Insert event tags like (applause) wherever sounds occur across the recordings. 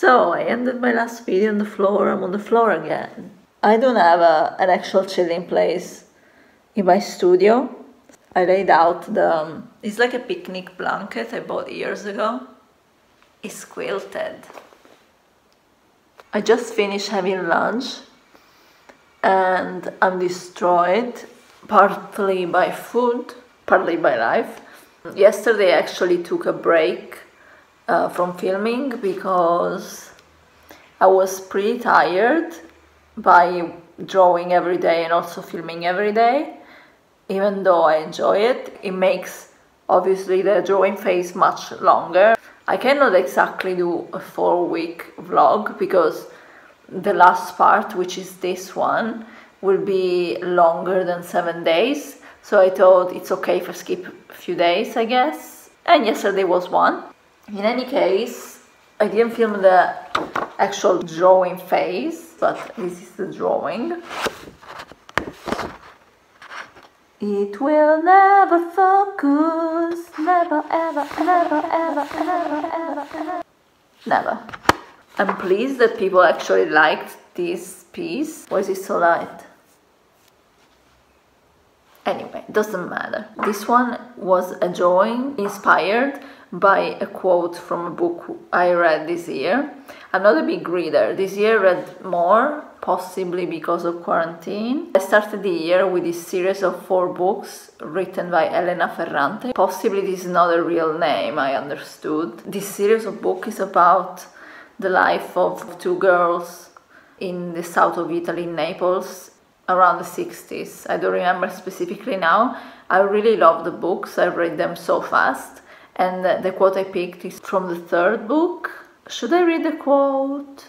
So I ended my last video on the floor, I'm on the floor again. I don't have a, an actual chilling place in my studio. I laid out the, um, it's like a picnic blanket I bought years ago. It's quilted. I just finished having lunch and I'm destroyed partly by food, partly by life. Yesterday I actually took a break uh, from filming because I was pretty tired by drawing every day and also filming every day. Even though I enjoy it, it makes obviously the drawing phase much longer. I cannot exactly do a four week vlog because the last part, which is this one, will be longer than seven days. So I thought it's okay if I skip a few days, I guess. And yesterday was one. In any case, I didn't film the actual drawing phase, but this is the drawing. It will never focus, never, ever, never, ever, never, ever, ever. Never. I'm pleased that people actually liked this piece. Why is it so light? Anyway, doesn't matter. This one was a drawing inspired by a quote from a book I read this year. I'm not a big reader. This year I read more, possibly because of quarantine. I started the year with this series of four books written by Elena Ferrante. Possibly this is not a real name, I understood. This series of books is about the life of two girls in the south of Italy, Naples, around the 60s. I don't remember specifically now. I really love the books, I read them so fast and the quote I picked is from the third book. Should I read the quote?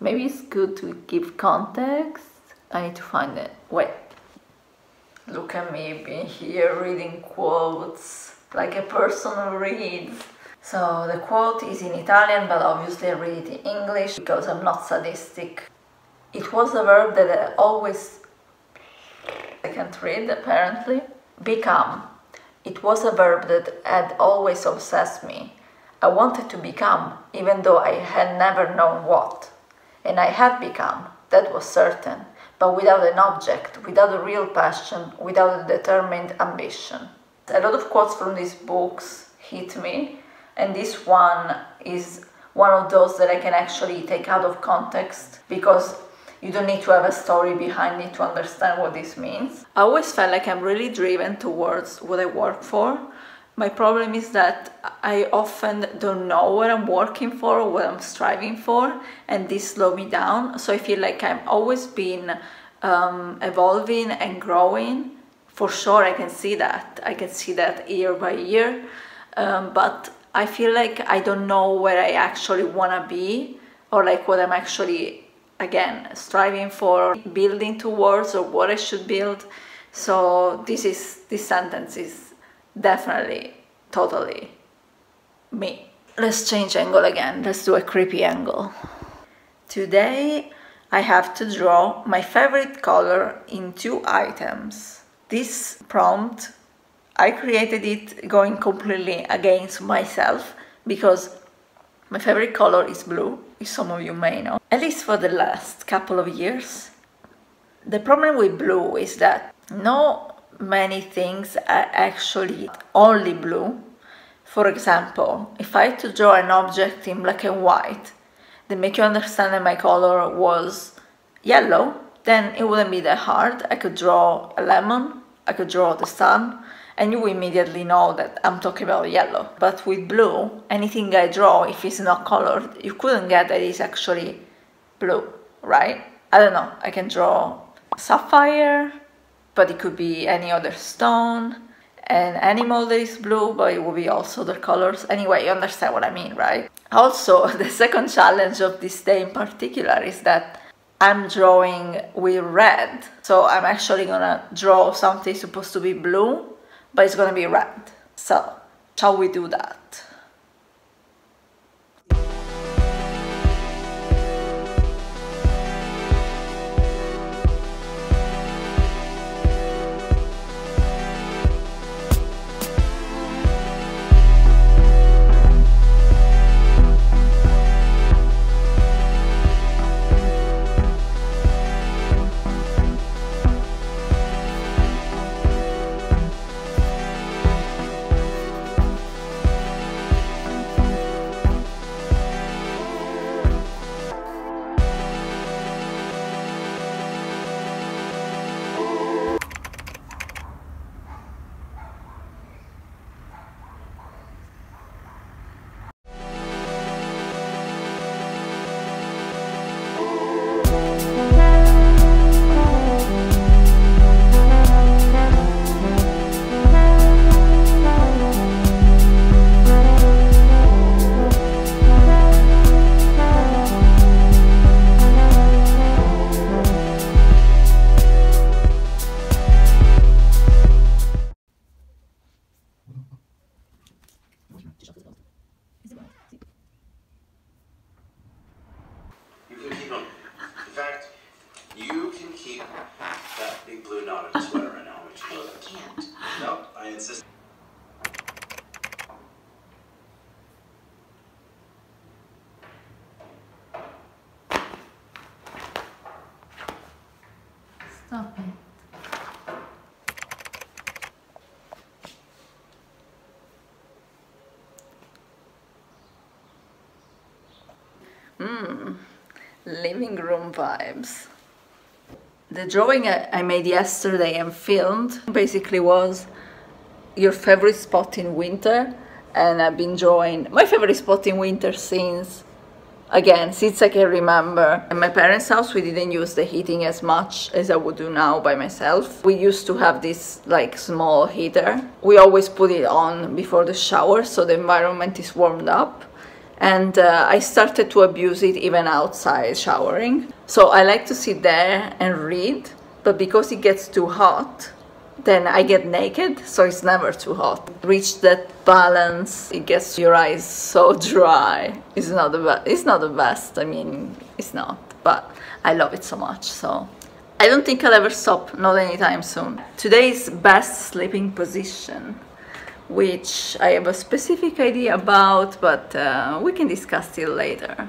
Maybe it's good to give context. I need to find it. Wait. Look at me being here reading quotes like a person who reads. So the quote is in Italian, but obviously I read it in English because I'm not sadistic. It was a verb that I always I can't read apparently. Become it was a verb that had always obsessed me. I wanted to become, even though I had never known what. And I had become, that was certain, but without an object, without a real passion, without a determined ambition. A lot of quotes from these books hit me, and this one is one of those that I can actually take out of context because you don't need to have a story behind it to understand what this means. I always felt like I'm really driven towards what I work for. My problem is that I often don't know what I'm working for or what I'm striving for, and this slows me down. So I feel like I'm always been um, evolving and growing. For sure, I can see that. I can see that year by year, um, but I feel like I don't know where I actually want to be or like what I'm actually again striving for building towards or what I should build. So this is this sentence is definitely totally me. Let's change angle again. Let's do a creepy angle. Today I have to draw my favorite color in two items. This prompt I created it going completely against myself because my favorite color is blue, as some of you may know, at least for the last couple of years. The problem with blue is that no many things are actually only blue. For example, if I had to draw an object in black and white that make you understand that my color was yellow, then it wouldn't be that hard. I could draw a lemon, I could draw the sun, and you immediately know that I'm talking about yellow. But with blue, anything I draw, if it's not colored, you couldn't get that it's actually blue, right? I don't know, I can draw sapphire, but it could be any other stone, an animal that is blue, but it will be also the colors. Anyway, you understand what I mean, right? Also, (laughs) the second challenge of this day in particular is that I'm drawing with red. So I'm actually gonna draw something supposed to be blue but it's gonna be red. So, shall we do that? Stop it. Hmm. living room vibes. The drawing I made yesterday and filmed basically was your favorite spot in winter, and I've been drawing my favorite spot in winter since again since I can remember. In my parents' house, we didn't use the heating as much as I would do now by myself. We used to have this like small heater. We always put it on before the shower so the environment is warmed up and uh, I started to abuse it even outside showering. So I like to sit there and read, but because it gets too hot, then I get naked, so it's never too hot. Reach that balance, it gets your eyes so dry. It's not the best. It's not the best. I mean, it's not, but I love it so much. So I don't think I'll ever stop, not anytime soon. Today's best sleeping position which I have a specific idea about, but uh, we can discuss it later.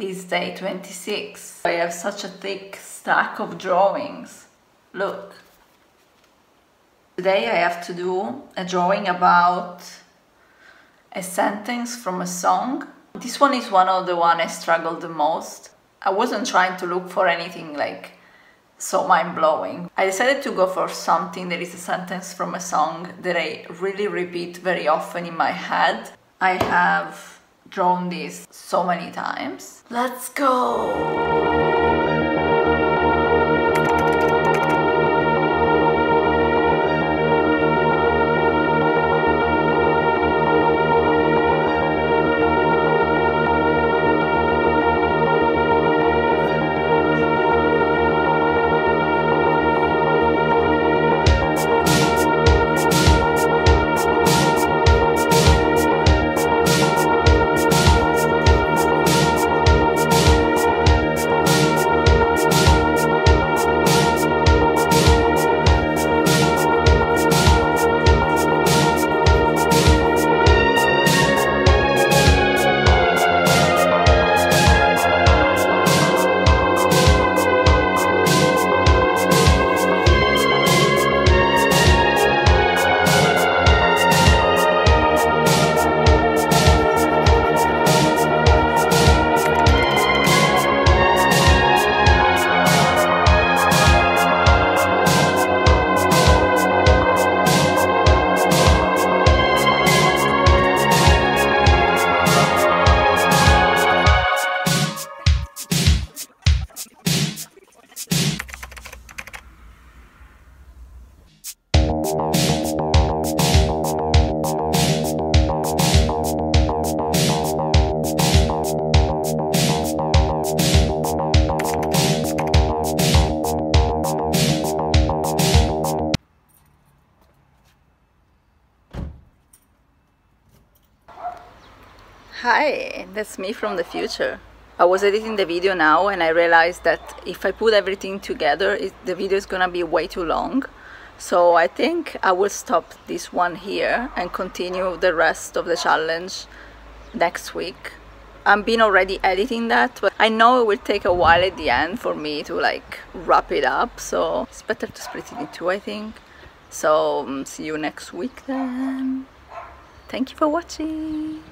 It's day 26. I have such a thick stack of drawings. Look. Today I have to do a drawing about a sentence from a song. This one is one of the one I struggled the most. I wasn't trying to look for anything like so mind-blowing. I decided to go for something that is a sentence from a song that I really repeat very often in my head. I have drawn this so many times. Let's go! That's me from the future. I was editing the video now and I realized that if I put everything together, it, the video is gonna be way too long. So I think I will stop this one here and continue the rest of the challenge next week. I've been already editing that, but I know it will take a while at the end for me to like wrap it up. So it's better to split it in two, I think. So um, see you next week then. Thank you for watching.